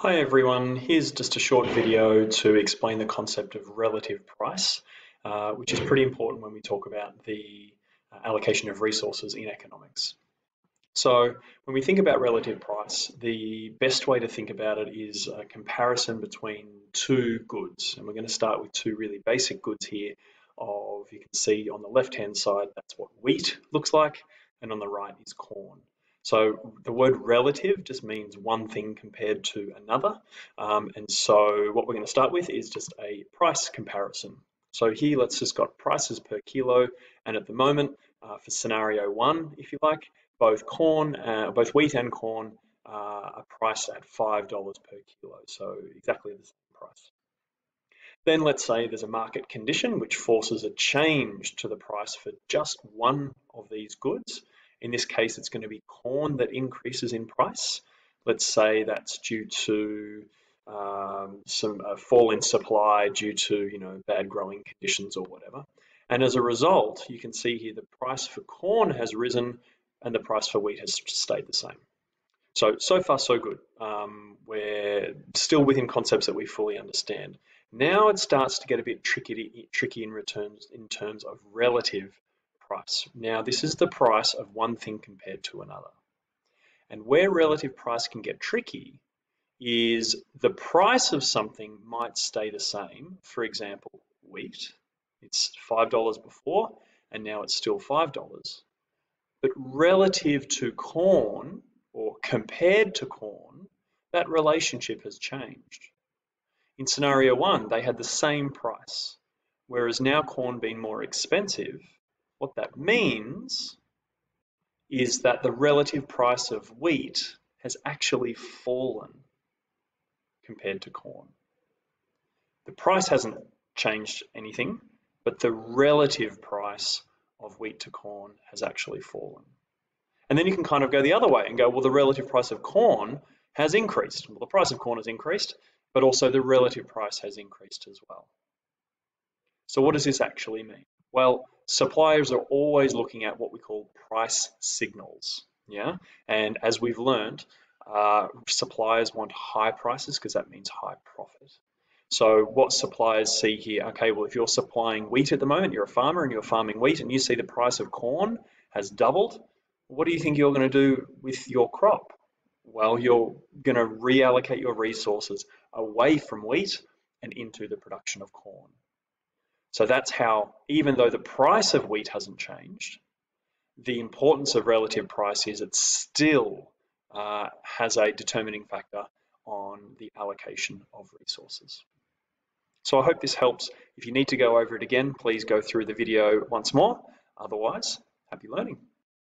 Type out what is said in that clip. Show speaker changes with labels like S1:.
S1: Hi everyone, here's just a short video to explain the concept of relative price, uh, which is pretty important when we talk about the uh, allocation of resources in economics. So when we think about relative price, the best way to think about it is a comparison between two goods. And we're going to start with two really basic goods here of, you can see on the left-hand side, that's what wheat looks like, and on the right is corn. So the word relative just means one thing compared to another. Um, and so what we're going to start with is just a price comparison. So here, let's just got prices per kilo. And at the moment, uh, for scenario one, if you like, both corn, uh, both wheat and corn uh, are priced at $5 per kilo. So exactly the same price. Then let's say there's a market condition which forces a change to the price for just one of these goods. In this case, it's going to be corn that increases in price. Let's say that's due to um, some uh, fall in supply due to you know bad growing conditions or whatever. And as a result, you can see here the price for corn has risen and the price for wheat has stayed the same. So, so far so good. Um, we're still within concepts that we fully understand. Now it starts to get a bit tricky, tricky in returns in terms of relative price. Now, this is the price of one thing compared to another. And where relative price can get tricky is the price of something might stay the same. For example, wheat, it's $5 before, and now it's still $5. But relative to corn, or compared to corn, that relationship has changed. In scenario one, they had the same price, whereas now corn being more expensive, what that means is that the relative price of wheat has actually fallen compared to corn. The price hasn't changed anything, but the relative price of wheat to corn has actually fallen. And then you can kind of go the other way and go, well, the relative price of corn has increased. Well, the price of corn has increased, but also the relative price has increased as well. So what does this actually mean? Well, suppliers are always looking at what we call price signals. Yeah, and as we've learned, uh, suppliers want high prices because that means high profit. So what suppliers see here, okay, well, if you're supplying wheat at the moment, you're a farmer and you're farming wheat and you see the price of corn has doubled, what do you think you're going to do with your crop? Well, you're going to reallocate your resources away from wheat and into the production of corn. So that's how, even though the price of wheat hasn't changed, the importance of relative price is it still uh, has a determining factor on the allocation of resources. So I hope this helps. If you need to go over it again, please go through the video once more. Otherwise, happy learning.